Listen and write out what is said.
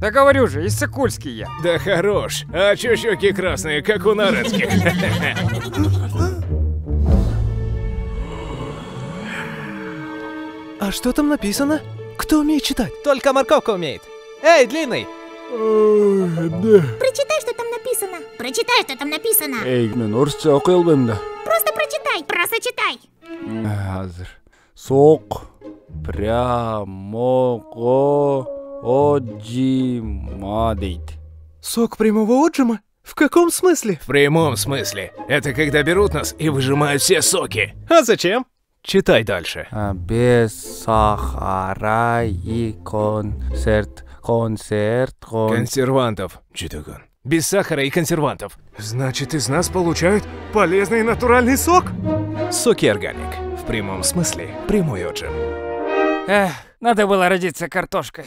Да говорю же, иссыкульский я. Да хорош. А чё щеки красные, как у Нарынских? А что там написано? Кто умеет читать? Только морковка умеет. Эй, длинный! Прочитай, что там написано. Прочитай, что там написано. ei мен орысша оқи албаймын да Просто прочитай. Просто читай. азыр соқ прямого отжима дейді Сок прямого отжима? В каком смысле? В прямом смысле. Это когда берут нас и выжимают все соки. А зачем? Читай дальше. А, без сахара и концерт концерт кон... Консервантов. Читаган. Без сахара и консервантов. Значит, из нас получают полезный натуральный сок? Соки органик. В прямом смысле прямой отжим. Эх, надо было родиться картошкой.